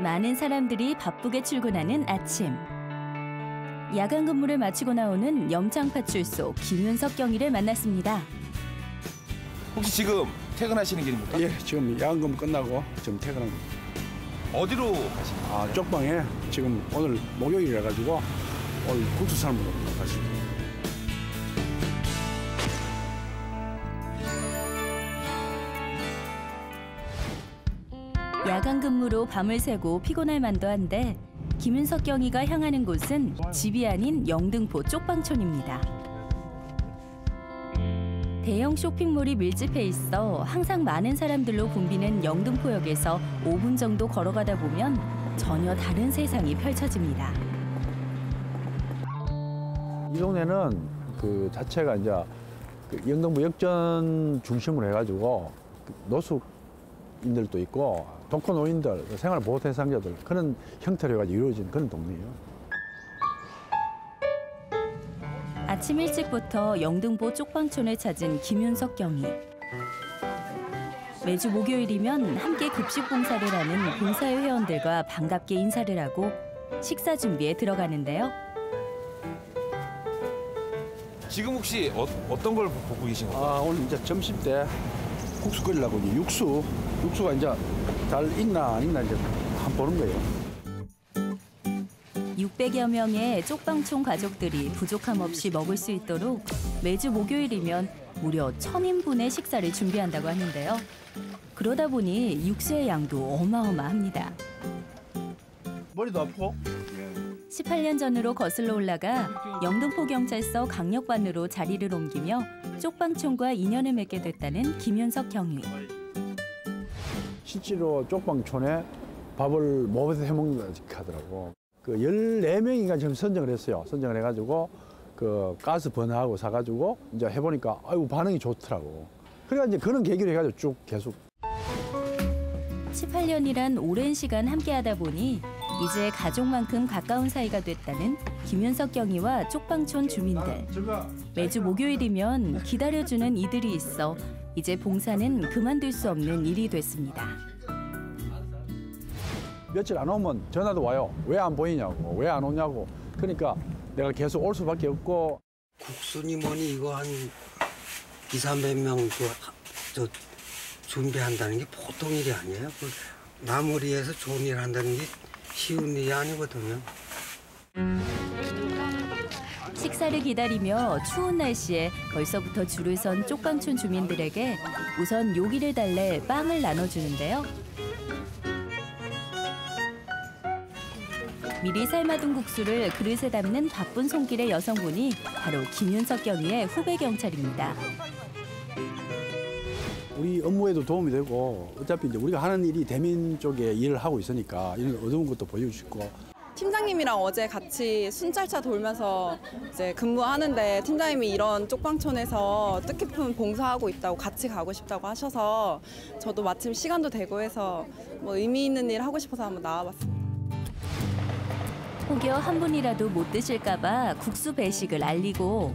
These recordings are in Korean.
많은 사람들이 바쁘게 출근하는 아침. 야간 근무를 마치고 나오는 염창파출소 김윤석 경위를 만났습니다. 혹시 지금 퇴근하시는 길입니까? 예, 지금 야근금 끝나고 지금 퇴근한 겁니다. 어디로 가시나요? 아, 쪽방에 지금 오늘 목요일이라 가지고 오늘 국수 삶으로 가십니 야간 근무로 밤을 새고 피곤할 만도 한데 김윤석 경위가 향하는 곳은 집이 아닌 영등포 쪽방촌입니다. 대형 쇼핑몰이 밀집해 있어 항상 많은 사람들로 붐비는 영등포역에서 5분 정도 걸어가다 보면 전혀 다른 세상이 펼쳐집니다. 이 동네는 그 자체가 이제 그 영등포 역전 중심으로 해가지고 그 노숙 인들도 있고 독거 노인들, 생활 보호 대상자들 그런 형태로 해가지고 이루어진 그런 동네예요. 아침 일찍부터 영등포 쪽방촌을 찾은 김윤석 경위. 매주 목요일이면 함께 급식 봉사를 하는 봉사회 회원들과 반갑게 인사를 하고 식사 준비에 들어가는데요. 지금 혹시 어, 어떤 걸 보고 계신 건가요? 아, 오늘 이제 점심 때 국수 끓이려고 육수, 육수가 이제 잘 있나 안 있나 이제 한번 보는 거예요. 600여 명의 쪽방촌 가족들이 부족함 없이 먹을 수 있도록 매주 목요일이면 무려 1000인분의 식사를 준비한다고 하는데요. 그러다 보니 육수의 양도 어마어마합니다. 머리도 아프고? 18년 전으로 거슬러 올라가 영등포경찰서 강력반으로 자리를 옮기며 쪽방촌과 인연을 맺게 됐다는 김윤석 경위. 실제로 쪽방촌에 밥을 몸에서 해먹는다 하더라고. 그 14명인가 지금 선정을 했어요. 선정을 해가지고 그 가스 번화하고 사가지고 이제 해보니까 아이고 반응이 좋더라고. 그래가 이제 그런 계기로 해가지고 쭉 계속 18년이란 오랜 시간 함께하다 보니 이제 가족만큼 가까운 사이가 됐다는 김윤석 경위와 쪽방촌 주민들. 매주 목요일이면 기다려주는 이들이 있어 이제 봉사는 그만둘 수 없는 일이 됐습니다. 며칠 안 오면 전화도 와요. 왜 안 보이냐고, 왜 안 오냐고. 그러니까 내가 계속 올 수밖에 없고 국순이 뭐니 이거 한 2, 300명 저 준비한다는 게 보통 일이 아니에요. 그 나무리에서 좋은 일 한다는 게 쉬운 일이 아니거든요. 식사를 기다리며 추운 날씨에 벌써부터 줄을 선 쪽방촌 주민들에게 우선 요기를 달래 빵을 나눠주는데요. 미리 삶아둔 국수를 그릇에 담는 바쁜 손길의 여성분이 바로 김윤석 경위의 후배 경찰입니다. 우리 업무에도 도움이 되고 어차피 이제 우리가 하는 일이 대민 쪽에 일을 하고 있으니까 이런 어두운 것도 보여주시고 팀장님이랑 어제 같이 순찰차 돌면서 이제 근무하는데 팀장님이 이런 쪽방촌에서 뜻깊은 봉사하고 있다고 같이 가고 싶다고 하셔서 저도 마침 시간도 되고 해서 뭐 의미 있는 일 하고 싶어서 한번 나와봤습니다. 혹여 한 분이라도 못 드실까봐 국수 배식을 알리고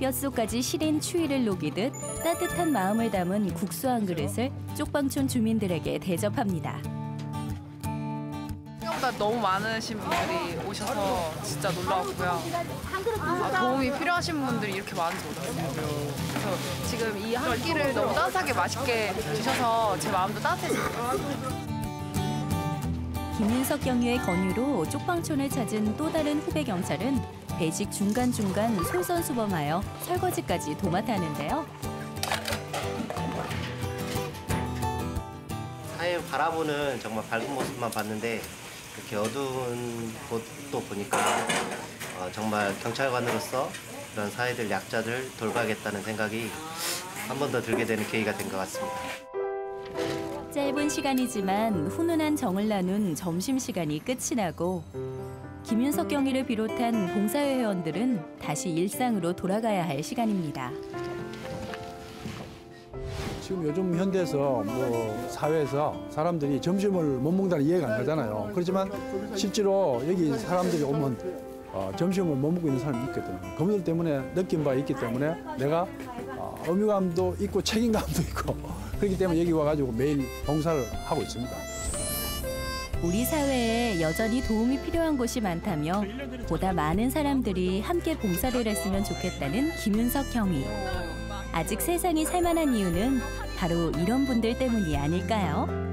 뼛속까지 시린 추위를 녹이듯 따뜻한 마음을 담은 국수 한 그릇을 쪽방촌 주민들에게 대접합니다. 생각보다 너무 많으신 분들이 오셔서 진짜 놀라웠고요. 아, 도움이 필요하신 분들이 이렇게 많은지 몰랐어요. 그래서 지금 이 한 끼를 너무 따뜻하게 맛있게 주셔서 제 마음도 따뜻해집니다. 김윤석 경위의 권유로 쪽방촌을 찾은 또 다른 후배 경찰은 배식 중간중간 솔선수범하여 설거지까지 도맡아하는데요. 사회를 바라보는 정말 밝은 모습만 봤는데 그렇게 어두운 곳도 보니까 어, 정말 경찰관으로서 그런 사회들 약자들 돌봐야겠다는 생각이 한 번 더 들게 되는 계기가 된 것 같습니다. 짧은 시간이지만 훈훈한 정을 나눈 점심시간이 끝이 나고 김윤석 경위를 비롯한 봉사회 회원들은 다시 일상으로 돌아가야 할 시간입니다. 지금 요즘 현대에서 뭐 사회에서 사람들이 점심을 못 먹는다는 이해가 안 가잖아요. 그렇지만 실제로 여기 사람들이 오면 어, 점심을 못 먹고 있는 사람이 있거든요. 그분들 때문에 느낀 바 있기 때문에 내가 어, 의무감도 있고 책임감도 있고 그렇기 때문에 여기 와가지고 매일 봉사를 하고 있습니다. 우리 사회에 여전히 도움이 필요한 곳이 많다며 보다 많은 사람들이 함께 봉사를 했으면 좋겠다는 김윤석 경위. 아직 세상이 살만한 이유는 바로 이런 분들 때문이 아닐까요?